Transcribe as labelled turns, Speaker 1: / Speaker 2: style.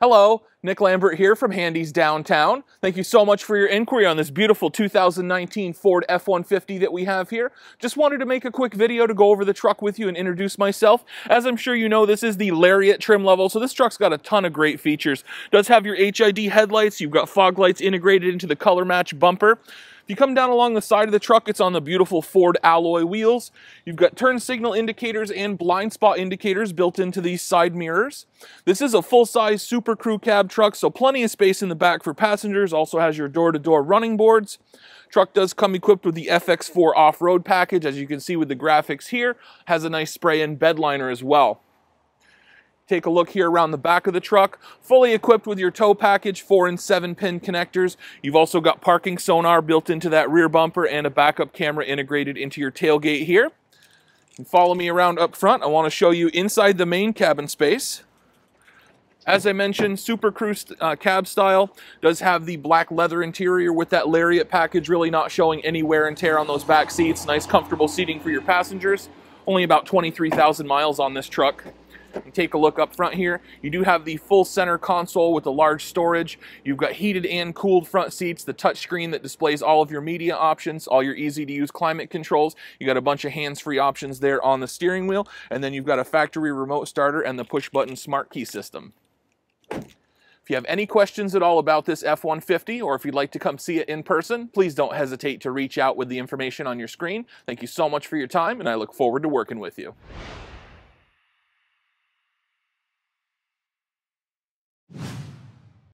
Speaker 1: Hello, Nick Lambert here from Handy's Downtown. Thank you so much for your inquiry on this beautiful 2019 Ford F-150 that we have here. Just wanted to make a quick video to go over the truck with you and introduce myself. As I'm sure you know, this is the Lariat trim level, so this truck's got a ton of great features. Does have your HID headlights, you've got fog lights integrated into the color match bumper. If you come down along the side of the truck, it's on the beautiful Ford alloy wheels. You've got turn signal indicators and blind spot indicators built into these side mirrors. This is a full-size Super Crew cab truck, so plenty of space in the back for passengers. Also has your door-to-door -door running boards. Truck does come equipped with the FX4 off-road package, as you can see with the graphics here. Has a nice spray-in bed liner as well. Take a look here around the back of the truck, fully equipped with your tow package, four and seven pin connectors. You've also got parking sonar built into that rear bumper and a backup camera integrated into your tailgate here. And follow me around up front. I want to show you inside the main cabin space. As I mentioned, Super Crew uh, cab style does have the black leather interior with that Lariat package really not showing any wear and tear on those back seats. Nice comfortable seating for your passengers. Only about 23,000 miles on this truck. You take a look up front here. You do have the full center console with the large storage. You've got heated and cooled front seats, the touchscreen that displays all of your media options, all your easy to use climate controls. You got a bunch of hands-free options there on the steering wheel, and then you've got a factory remote starter and the push button smart key system. If you have any questions at all about this F-150 or if you'd like to come see it in person, please don't hesitate to reach out with the information on your screen. Thank you so much for your time and I look forward to working with you.